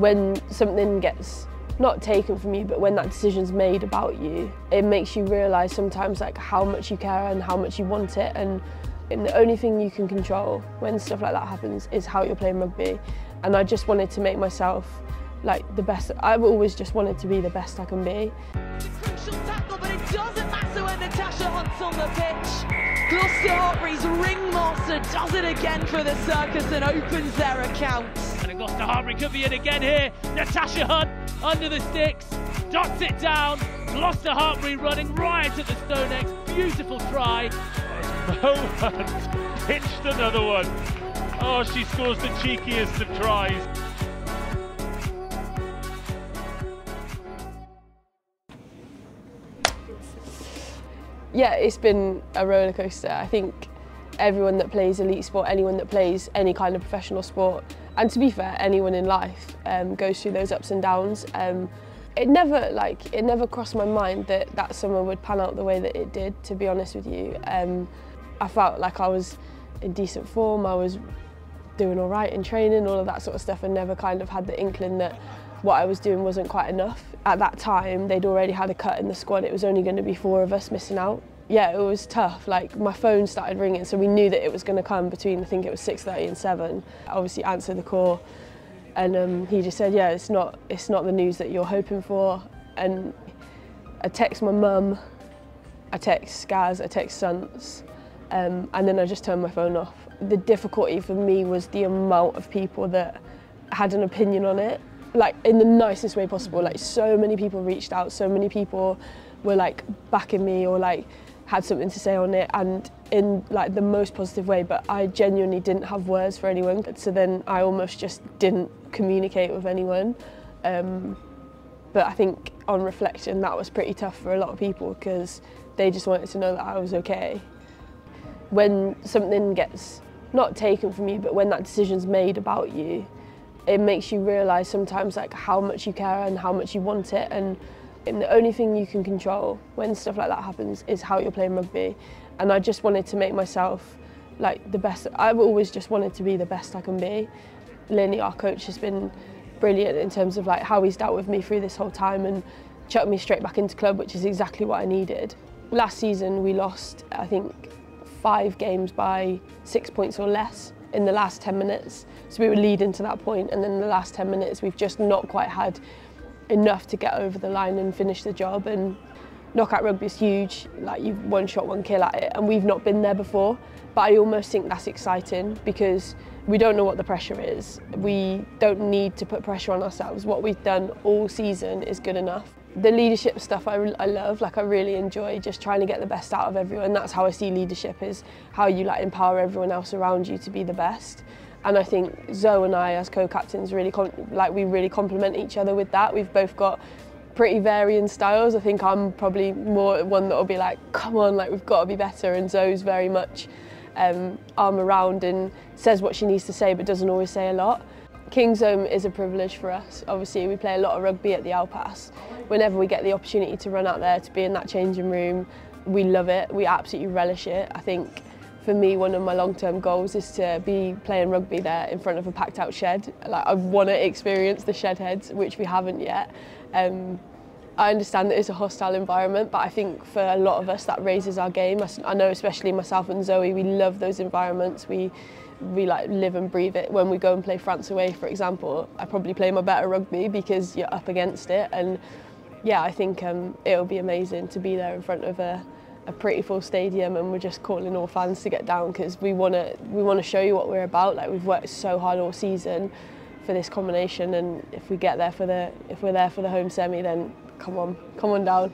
when something gets not taken from you, but when that decision's made about you, it makes you realise sometimes like how much you care and how much you want it. And, and the only thing you can control when stuff like that happens is how you're playing rugby. And I just wanted to make myself like the best. I've always just wanted to be the best I can be. Tackle, but it doesn't. Gloucester ringmaster does it again for the circus and opens their account. And Gloucester Hartpury could be in again here. Natasha Hunt under the sticks, dots it down. Gloucester Hartpury running right at the stone StoneX. Beautiful try. Mo Hunt pitched another one. Oh, she scores the cheekiest of tries. Yeah, it's been a roller coaster. I think everyone that plays elite sport, anyone that plays any kind of professional sport, and to be fair, anyone in life um, goes through those ups and downs. Um, it never like it never crossed my mind that that summer would pan out the way that it did. To be honest with you, um, I felt like I was in decent form. I was doing all right in training, all of that sort of stuff, and never kind of had the inkling that what I was doing wasn't quite enough. At that time, they'd already had a cut in the squad. It was only going to be four of us missing out. Yeah, it was tough. Like my phone started ringing, so we knew that it was going to come between I think it was 6:30 and 7. I obviously answered the call, and um, he just said, "Yeah, it's not it's not the news that you're hoping for." And I text my mum, I text Skaz, I text Sunts, um, and then I just turned my phone off. The difficulty for me was the amount of people that had an opinion on it like in the nicest way possible like so many people reached out so many people were like backing me or like had something to say on it and in like the most positive way but I genuinely didn't have words for anyone. So then I almost just didn't communicate with anyone. Um, but I think on reflection that was pretty tough for a lot of people because they just wanted to know that I was okay. When something gets not taken from you but when that decision's made about you it makes you realise sometimes like how much you care and how much you want it. And, and the only thing you can control when stuff like that happens is how you're playing rugby. And I just wanted to make myself like the best I've always just wanted to be the best I can be. Lenny our coach has been brilliant in terms of like how he's dealt with me through this whole time and chucked me straight back into club which is exactly what I needed. Last season we lost I think five games by six points or less in the last 10 minutes. So we were leading to that point and then the last 10 minutes we've just not quite had enough to get over the line and finish the job and knockout rugby is huge, like you've one shot, one kill at it and we've not been there before. But I almost think that's exciting because we don't know what the pressure is. We don't need to put pressure on ourselves. What we've done all season is good enough. The leadership stuff I, I love, like I really enjoy just trying to get the best out of everyone. That's how I see leadership is how you like empower everyone else around you to be the best. And I think Zoe and I as co-captains really like we really complement each other with that. We've both got pretty varying styles. I think I'm probably more one that will be like, come on, like we've got to be better. And Zoe's very much um, arm around and says what she needs to say but doesn't always say a lot. Kingsholm is a privilege for us. Obviously, we play a lot of rugby at the Alpas. Whenever we get the opportunity to run out there, to be in that changing room, we love it. We absolutely relish it. I think for me, one of my long-term goals is to be playing rugby there in front of a packed-out shed. Like I want to experience the shed heads, which we haven't yet. Um, I understand that it's a hostile environment, but I think for a lot of us that raises our game. I know especially myself and Zoe, we love those environments. We we like live and breathe it. When we go and play France away, for example, I probably play my better rugby because you're up against it. And yeah, I think um, it'll be amazing to be there in front of a, a pretty full stadium and we're just calling all fans to get down because we want to we want to show you what we're about. Like we've worked so hard all season for this combination and if we get there for the if we're there for the home semi then come on, come on down.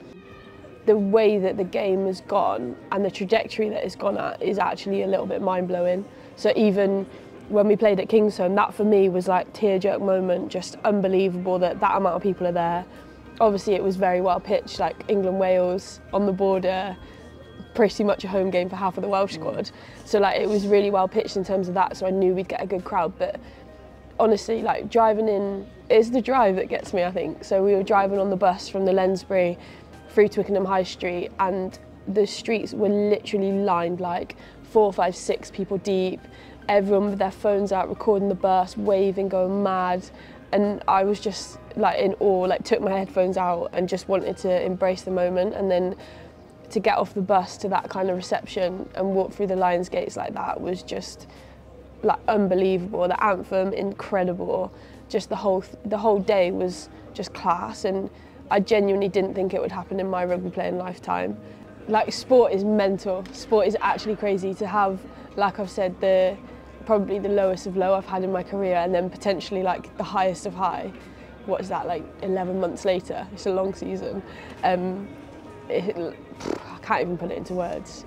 The way that the game has gone and the trajectory that it's gone at is actually a little bit mind-blowing. So even when we played at Kingsholm, that for me was like tear-jerk moment, just unbelievable that that amount of people are there. Obviously it was very well pitched, like England-Wales on the border, pretty much a home game for half of the Welsh mm. squad. So like it was really well pitched in terms of that, so I knew we'd get a good crowd. But honestly, like driving in, it's the drive that gets me, I think. So we were driving on the bus from the Lensbury through Twickenham High Street and the streets were literally lined like four, five, six people deep, everyone with their phones out recording the bus, waving, going mad. and I was just like in awe, like took my headphones out and just wanted to embrace the moment and then to get off the bus to that kind of reception and walk through the Lions gates like that was just like unbelievable. The anthem incredible. Just the whole the whole day was just class and I genuinely didn't think it would happen in my rugby playing lifetime. Like sport is mental. Sport is actually crazy to have like I've said the probably the lowest of low I've had in my career and then potentially like the highest of high. What is that like 11 months later? It's a long season. Um, it, can't even put it into words.